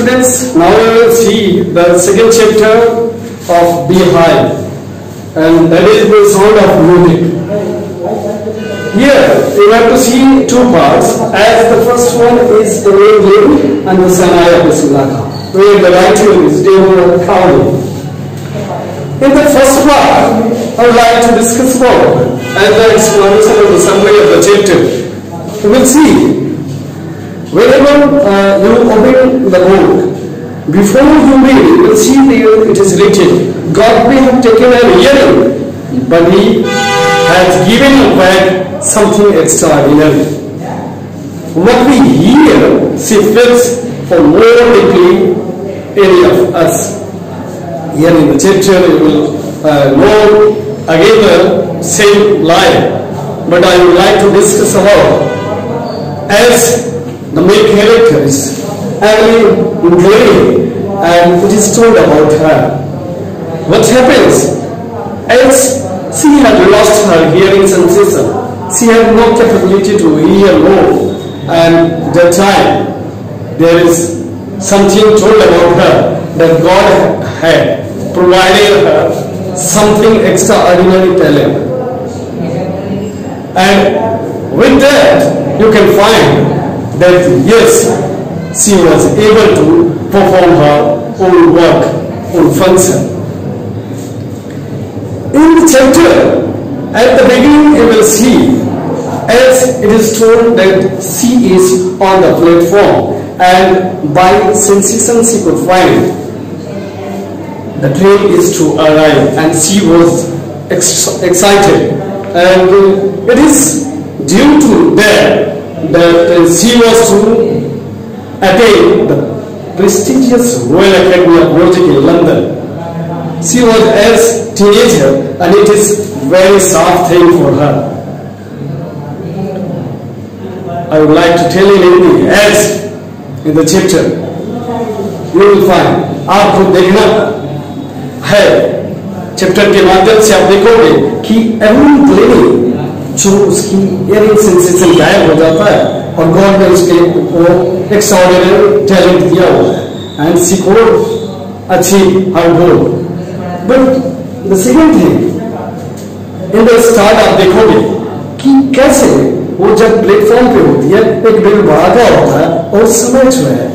students, now we will see the second chapter of Beehive, and that is the sound of music. Here you have to see two parts. As the first one is the name and the Sanaya Bisimlaka, where the writer is Deborah Cowley. In the first part, I would like to discuss more and the explanation of the summary of the chapter. We will see Whenever uh, you open the book, before you read, you will see there it is written, God may have taken a hearing, but He has given back something extraordinary. What we hear, she fits for more deeply any of us. Here in the chapter, you will uh, know again the same line, but I would like to discuss about as the main character is Emily Gray and it is told about her. What happens? As she had lost her hearing sensation, she had no capability to hear more and that time there is something told about her that God had provided her something extraordinary talent. And with that you can find that yes, she was able to perform her own work, own function. In the chapter, at the beginning you will see, as it is told that she is on the platform and by sensation she could find the train is to arrive and she was ex- excited and it is due to that that uh, she was to attain the prestigious Royal Academy of Music in London. She was as teenager and it is very soft thing for her. I would like to tell you in the as in the chapter you will find आपको देखना है chapter के माध्यम से आप देखोगे कि every planning जो उसकी इयरिंग सेंसेशन गायब हो जाता है और गॉड ने उसके को एक्स्ट्राऑर्डिनरी टैलेंट दिया हुआ है। एंड सी कोड अच्छी हर बोल but the second thing in the start आप देखोगे कि कैसे वो जब प्लेटफॉर्म पे होती है, एक बिल भागा होता है और समय जो है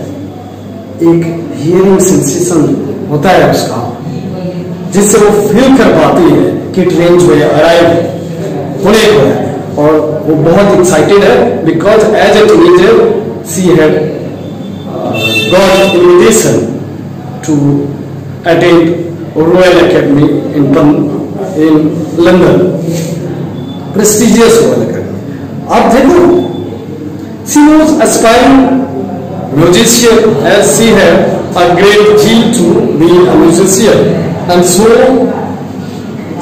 एक हियरिंग सेंसेशन होता है उसका, जिससे वो फील कर पाती है कि ट्रेन जो है। अराइव होने को है। और वो बहुत एक्साइटेड है because as a teenager she had got invitation to attend Royal Academy in in London prestigious Royal Academy आप देखो she was aspiring musician as she had a great zeal to be a musician. And so,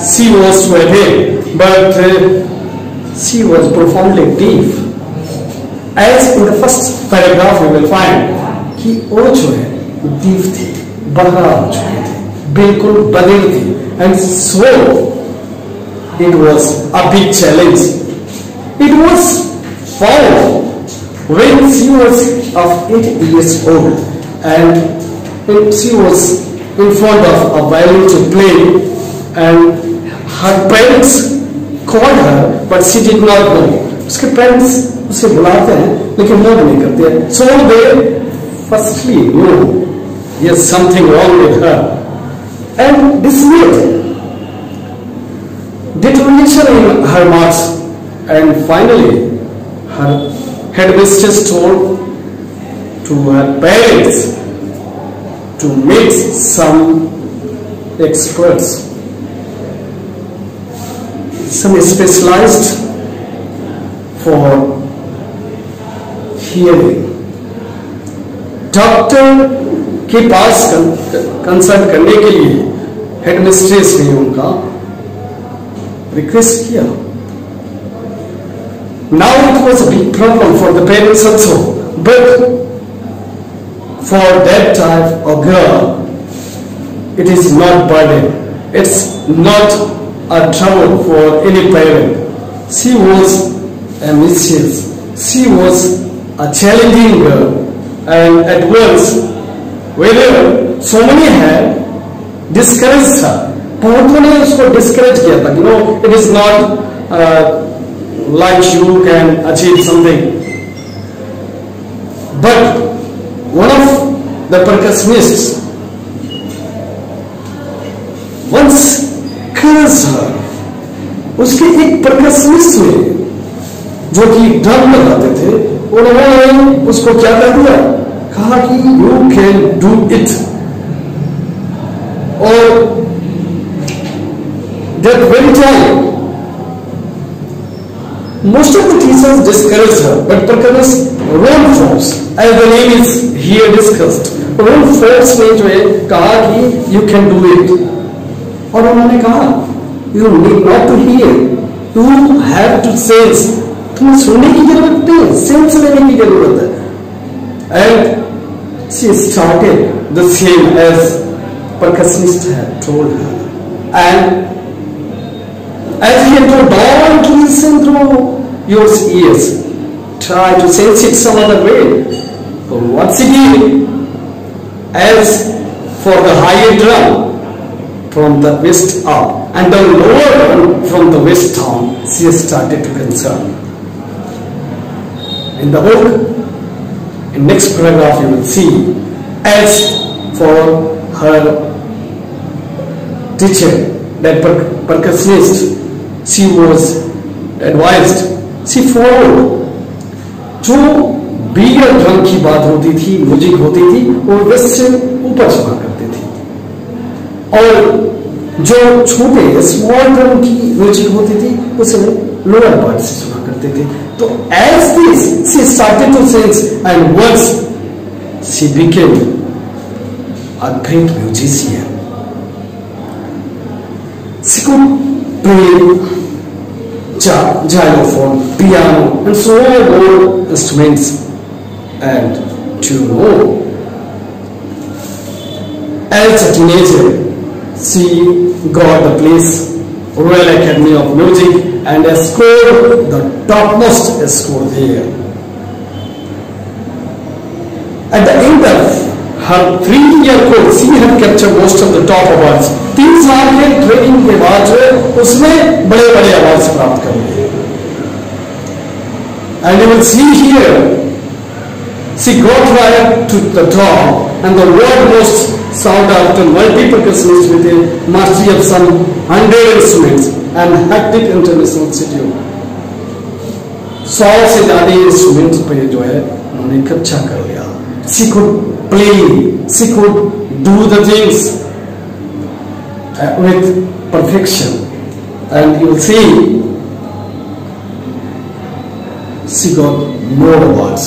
she was to attain but uh, she was profoundly deaf. As in the first paragraph we will find कि वो जो है दीव थी बहरा हो चुकी थी बिल्कुल बदिल थी and so it was a big challenge it was found when she was of eight years old and she was in front of a violin to play and her parents called her but she did not go उसके parents उसे बुलाते हैं, लेकिन no नहीं करते हैं। So they firstly know ये something wrong with her and dismissed determination in her marks and finally her headmistress told to her parents to make some experts some specialized for hearing. Doctor के पास consult करने के लिए headmistress ने उनका request किया now it was a big problem for the parents also but for that type of girl it is not burden it's not a trouble for any parent. She was ambitious. She was a challenging girl. And at once whether so many had discouraged her बहुतों ने उसको discourage किया था you know it is not like you can achieve something but one of the percussionists curse है उसके एक प्रकसिस्ट में जो कि डर लगाते थे, उन्होंने उसको क्या कर दिया? कहा कि यू कैन डू इट और that very time most of the teachers discourage है but प्रकस role force as the name is here discussed role force ने जो है कहा कि यू कैन डू इट और उन्होंने कहा you need not to hear you have to sense तुम्हें सुनने की जरूरत नहीं सेंस लेने की जरूरत है and she started the same age percussionist had told her and as he entered dawn to listen through your ears try to sense it some other way once again as for the higher drum from the west up and the lower one from the west down she started to concern in the book in next paragraph you will see as for her teacher that per- percussionist she was advised she followed जो बीगर drum की बात होती थी music होती थी वो waste से ऊपर करती थी और जो छोटे स्मॉल ड्रम की रुचि होती थी, उसे लोअर पार्ट से सुना करते थे। तो as this she musician she xylophone piano and so more instruments and to know as a teenager she got the place Royal Academy of Music and has scored the topmost score there. At the end of her three-year course, she had captured most of the top awards. तीन साल के training के बाद जो है उसने बड़े बड़े अवार्ड प्राप्त कर लिए And you will see here, she got right to the top and the world most sought after multi-percussionists with a mastery of some hundred instruments and hectic international schedule. सौ से ज्यादा इंस्ट्रूमेंट पे जो है उन्होंने कब्जा कर लिया she could play she could do the things with perfection and you will see she got more awards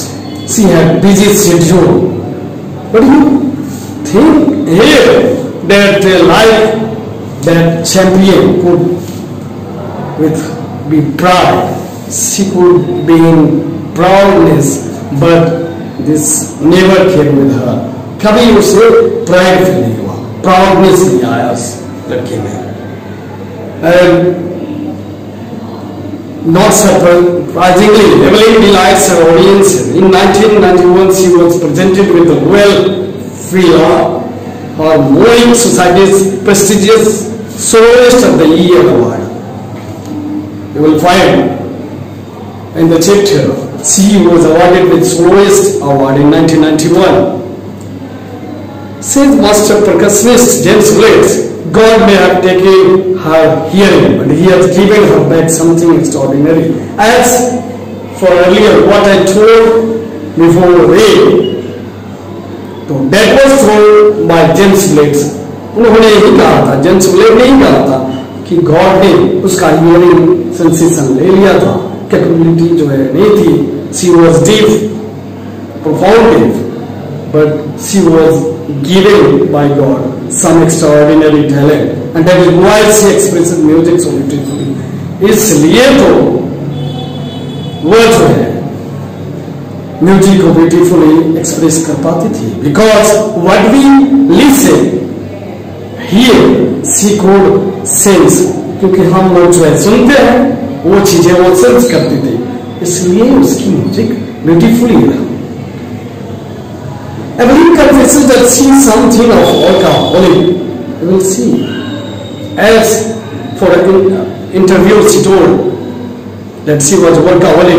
she had busy schedule but you think here that uh, life that champion could with be proud she could be in proudness but this never came with her कभी उसे pride feel नहीं हुआ proudness नहीं आया उस लड़की में and not surprisingly Evelyn delights her audience in 1991 she was presented with the Royal Fila or Moeing Society's prestigious Soloist of the Year award you will find in the chapter she was awarded with Soloist Award in 1991. Since Master Percussionist James Blades, God may have taken her hearing, but He has given her back something extraordinary. As for earlier, what I told before rain, तो told by James Blades. उन्होंने यही कहा था James blade ने ही कहा था कि God ने उसका हियरिंग सेंसेशन ले लिया था कैपेबिलिटी जो है नहीं थी she was deep she was given by God some extraordinary talent and that is why she expresses music so beautifully इसलिए तो वह जो है म्यूज़िक को ब्यूटीफुली एक्सप्रेस कर पाती थी बिकॉज़ वट वी लिव से क्योंकि हम लोग जो है सुनते हैं, वो चीज़ें वो सेंस करती थी। इसलिए उसकी म्यूज़िक ब्यूटीफुली है। Every confesses she something for interview she told that she was work का ओनली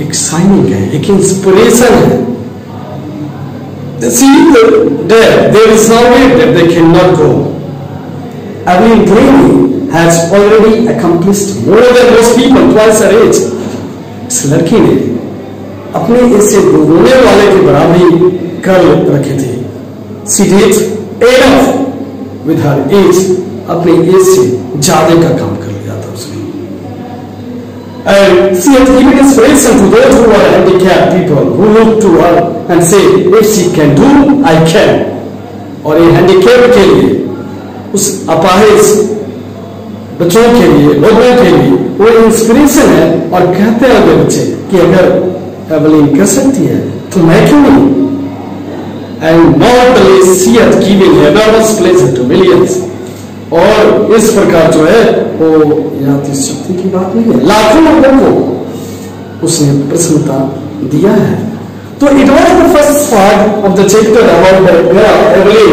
एक साइनिंग है एक इंस्पिरेशन है See, there, there is no way that they cannot go. Evelyn Graney has already accomplished more than most people twice her age. इस लड़की ने अपने ऐसे रोने वाले की बराबरी कर रखी थी she did enough with her as अपने एज से ज़्यादा का काम And she has given inspiration to those who are handicapped people who look to her and say, if she can do, I can. और ये हैंडीकेप के लिए उस अपाहिज बच्चों के लिए लोगों के लिए वो इंस्पिरेशन है और कहते हैं वे बच्चे कि अगर एवलिन कर सकती है तो मैं क्यों नहीं and not the less she has given enormous pleasure to millions और इस प्रकार जो है वो याति शक्ति की बात नहीं है। लाखों लोगों को उसने प्रसन्नता दिया है। तो it was the first part of the chapter about Evelyn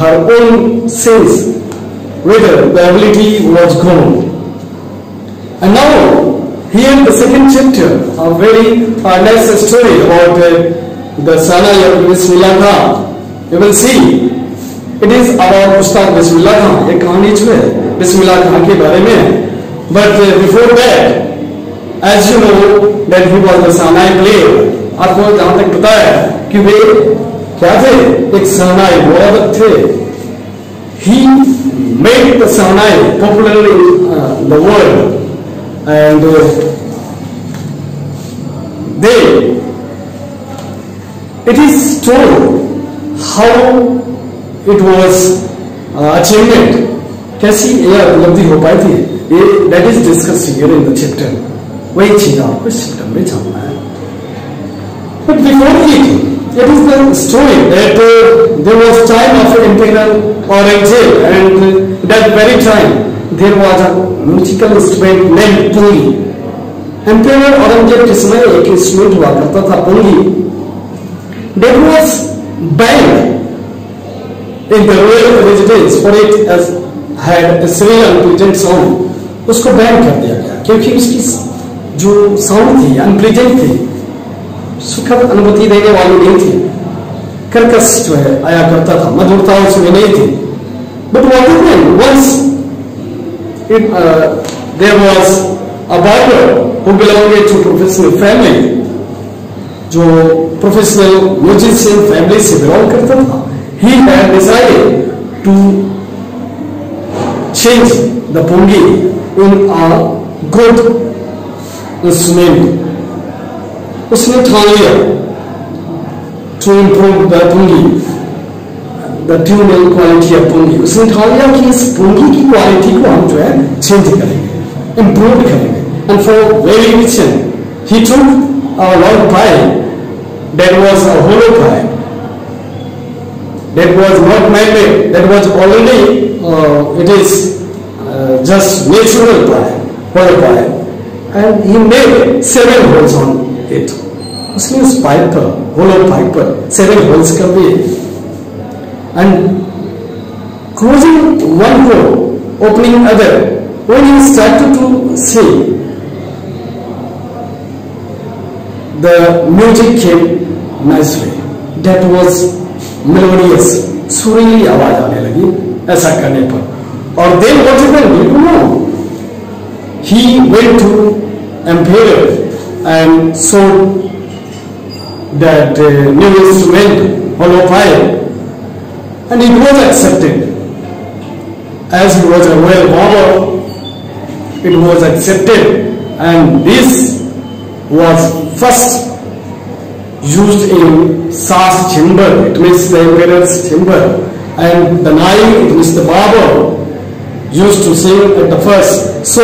her own sense whether the ability was gone. And now here in the second chapter a very uh, the Sana of Bismillah Khan. You will see, it is about Ustad Bismillah Khan. ये कहानी जो है बिस्मिल्लाह खान के बारे में है But uh, before that, as you know that he was the Sanai player, आपको जहाँ तक पता है कि वे क्या थे एक सहनाई वादक थे he made the Sahnai popular in uh, the world and uh, they it is told how it was uh, achievement कैसी यह उपलब्धि हो पाई थी ये that is discussed here in the chapter वही चीज़ आपको इस chapter में जानना है it, it is the story that uh, there was time of Emperor Aurangzeb and uh, that very time there was a musical instrument named Pungi. Emperor Aurangzeb के समय एक instrument हुआ करता था पुंगी that was banned in the royal residence, for it as had a shrill unpleasant sound उसको ban कर दिया गया, क्योंकि उसकी जो साउंड थी अनप्लीजेंट थी सुखद अनुभूति देने वाली नहीं थी। कर्कश जो है, आया करता था, मधुरता उसमें नहीं थी। But what happened once there was a barber who belonged to professional family जो प्रोफेशनल म्यूजिशियन फैमिली से बिलोंग करता था he had decided to change the pungi in a good instrument उसने ठान लिया to improve the pungi the tonal quality of pungi उसने ठान लिया कि इस पुंगी की क्वालिटी को हम जो है चेंज करेंगे इम्प्रूव करेंगे. And for very reason he took a long pipe That was a holocide. That was not man-made. That was already, uh, it is uh, just natural fire, pipe. And he made seven holes on it. This means piper, hollow piper. Seven holes can be. And closing one hole, opening other. When he started to see the music came nicely that was melodious सुरीली आवाज़ आने लगी ऐसा करने पर और then what happened you know he went to emperor and sold that uh, new instrument, hollow pipe, and it was accepted. As he was a well warmer, it was accepted, and this was first used in Sas chamber, it means the emperor's chamber, and the Nai, it means the barber, used to sing at the first. So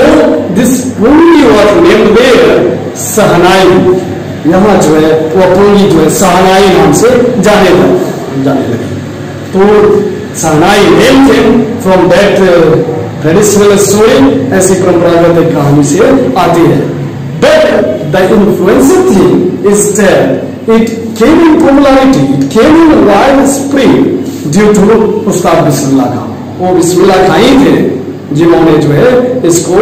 this pungi was named there Sahanai. यहाँ जो है वो pungi जो है सहनाई नाम से जाने लगे जाने लगे तो shehnai name from that uh, traditional story ऐसी परंपरागत कहानी से आती है but the influential thing is that it came in popularity it came in widespread due to उस्ताद बिस्मिल्लाह खान वो बिस्मिल्लाह खान ही थे जिन्होंने जो है इसको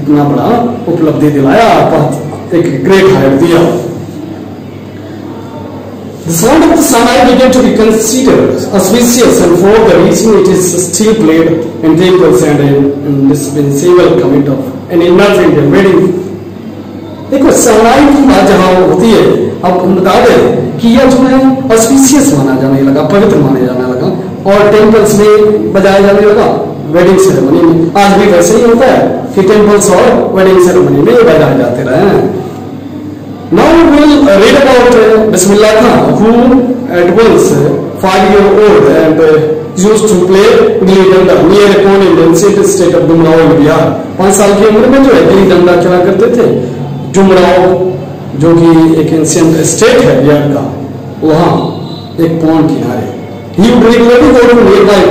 इतना बड़ा उपलब्धि दिलाया एक ग्रेट हायर दिया The sound of the Sanai began to be considered auspicious and for the reason it is still played in temples and in, in dispensable commit of an North Indian wedding. देखो सनाई की बात जहाँ होती है अब बता दें कि यह जो है ऑस्पिशियस माना जाने लगा पवित्र माने जाने लगा और टेम्पल्स में बजाया जाने लगा वेडिंग सेरेमनी में। आज भी वैसे ही होता है कि टेम्पल्स और वेडिंग सेरेमनी में बजाए जाते रहे हैं। Now we will read about uh, Bismillah Khan, who at once uh, five year old and uh, used to play gilli danda near a pond in the state of Dumrao in Bihar. पाँच साल की उम्र में जो है गिल्ली डंडा खेला करते थे? जुमराव, जो कि एक एंशियंट स्टेट है बिहार का, वहाँ एक पौन किनारे। He would regularly go to nearby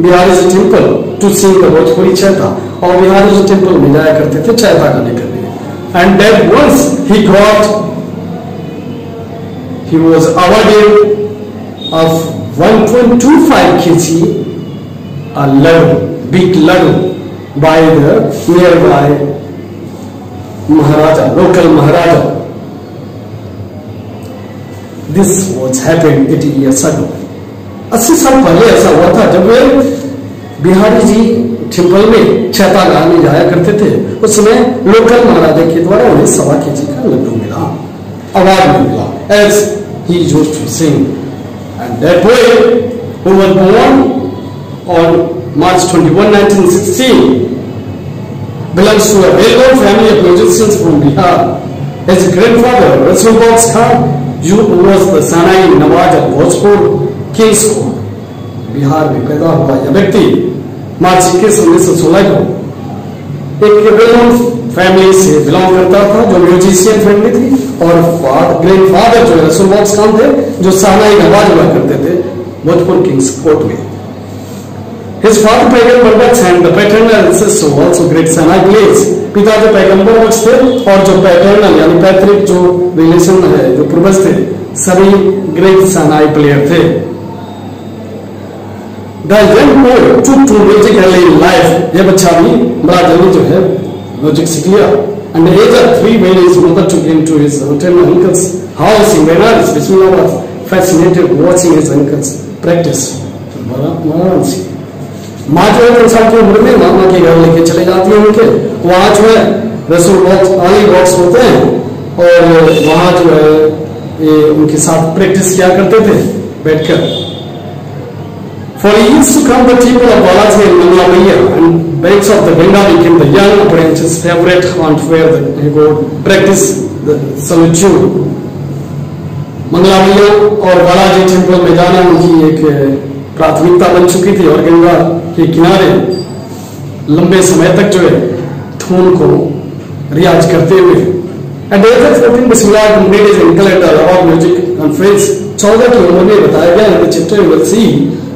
Bihar is temple to see the बहुत बड़ी चाहता और बिहार इज़ टेंपल में जाया करते थे चाहता का लेकर and that once he got he was awarded of 1.25 point two five big laddu by the nearby Maharaja, local Maharaja. This was happened 80 years ago. अस्सी साल पहले ऐसा हुआ था जब वे बिहारी जी टेंपल में छता गाने जाया करते थे उस समय लोकल महाराजा के द्वारा उन्हें सवा के जी का लड्डू मिला अवार्ड मिला as he used to sing and that boy who was born on March 21 1916 belongs to a well-known family of musicians from Bihar. His grandfather, Rasul Box Khan, was the Sanai Nawaj of Bhojpur King's Court. Bihar में पैदा हुआ यह व्यक्ति मार्च इक्कीस उन्नीस सौ सोलह को एक वेल फैमिली से बिलोंग करता था जो म्यूजिशियन फैमिली थी और ग्रैंड फादर जो है रसूल बॉक्स खान थे जो सानाई नवाज़ हुआ करते थे भोजपुर किंग्स कोर्ट में His father पैगंबर बख्श and the paternal ancestor also great Sanai plays. पिता जो पैगंबर बख्श थे और जो पैटर्नल यानी पैतृक जो रिलेशन है जो पूर्वज थे सभी ग्रेट सनाई प्लेयर थे young boy took to music early in life. ये बच्चा भी बड़ा जल्दी जो है म्यूज़िक सीख लिया And the age of three when his mother took him to his maternal uncle's house in Benares, Bismillah was fascinated watching his uncles practice. माँ जो है साल की उम्र में मामा के घर लेके चले जाती है उनके वहाँ जो है रसूल बॉक्स आली बॉक्स होते हैं और वहाँ जो है ये उनके साथ प्रैक्टिस किया करते थे बैठकर For years to come, the people of Balaji and Mangalamaya and banks of the Ganga became the young branches' favorite haunt where they go practice the solitude. मंगलामैया और बालाजी टेंपल में जाना उनकी एक प्राथमिकता बन चुकी थी और गंगा के किनारे लंबे समय तक जो है धुन को रियाज करते हुए and age of fourteen Bismillah complete is इंकलेक्टर about music conference चौदह की उम्र में बताया गया है चैप्टर नंबर सी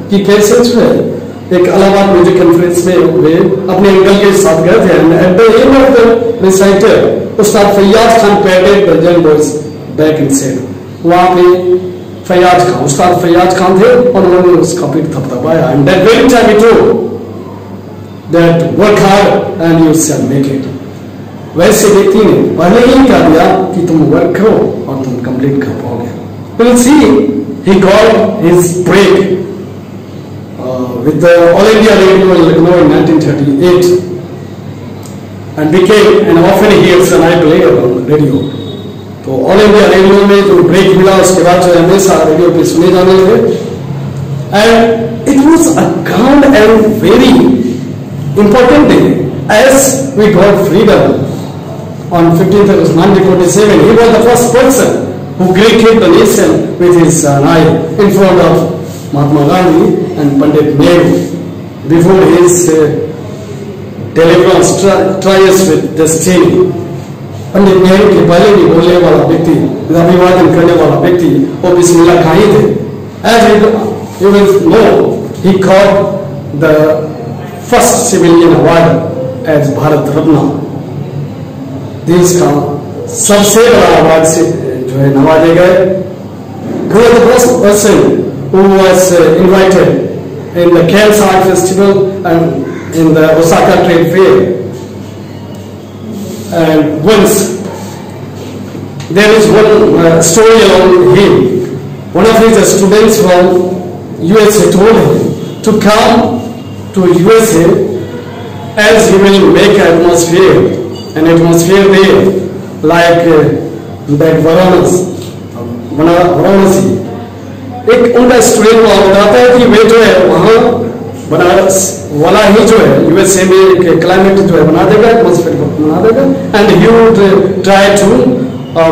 कि कैसे जो है एक इलाहाबाद म्यूज़िक कॉन्फ्रेंस में वे अपने अंकल के साथ गए थे। And at the end of the recital Ustad Faiyaz Khan the young boys back in said वहाँ पे फैयाज खान, उस्ताद फैयाज खान थे और उन्होंने उसका पीठ थपथपाया and that very time it that work hard and you shall make it वैसे व्यक्ति ने पहले ही कह दिया कि तुम वर्क करो और तुम कंप्लीट कर पाओगे। Will see he got his break with the All India Radio in Lucknow in 1938 and became an often heard Sanai player on radio. तो ऑल इंडिया रेडियो में जो ब्रेक मिला उसके बाद जो हमेशा रेडियो पे सुने जाने लगे and it was a ground and very important day as we got freedom on 15th August 1947, he was the first person who greeted the nation with his uh, knife in front of Mahatma Gandhi and Pandit Nehru before his uh, deliverance tri- trials with destiny. Pandit Nehru के पहले भी बोलने वाला व्यक्ति अभिवादन करने वाला व्यक्ति वो बिस्मिल्लाह खां ही थे as you will know he got the first civilian award as Bharat Ratna देश का सबसे बड़ा अवार्ड से जो है नवाजे गए। He was the was uh, invited in the Cannes Art Festival and in the Osaka Trade Fair. And once there is one uh, story on him. One of his students from USA told him to come to USA as he will make atmosphere, an atmosphere there like uh, that Varanasi, Vana- Varanasi एक उनका student वहां बताता है कि वे जो है वहाँ बनारस वाला ही जो है यूएसए में एक क्लाइमेट जो है बना देगा एटमोसफेयर को बना देगा and he would try to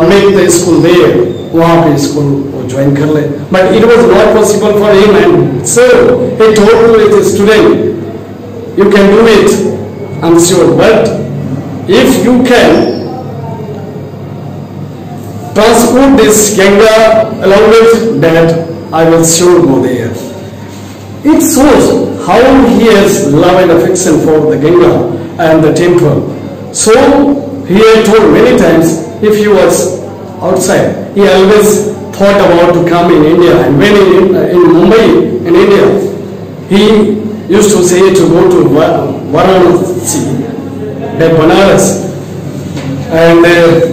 make the school there वहाँ पे स्कूल ज्वाइन कर ले। But it was not possible for him and so he told to his student you can do it I am sure but if you can transport this Ganga along with that, I will sure go there. It shows how he has love and affection for the Ganga and the temple. So he had told many times if he was outside, he always thought about to come in India. And when in, uh, in Mumbai, in India, he used to say to go to Va- Varanasi, that Banaras. And uh,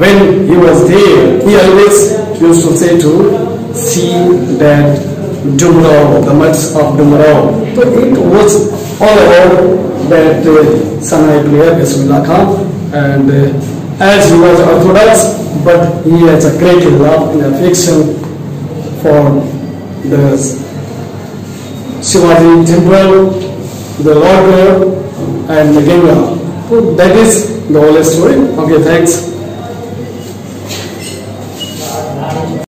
when he was there, he always used to say to see that Dumrao, the much of Dumrao. So it was all about that uh, Sanai player, Bismillah Khan, and uh, as he was Orthodox, but he has a great love and affection for the Shivaji temple, the Lord and the Ganga. So that is the whole story. Okay, thanks.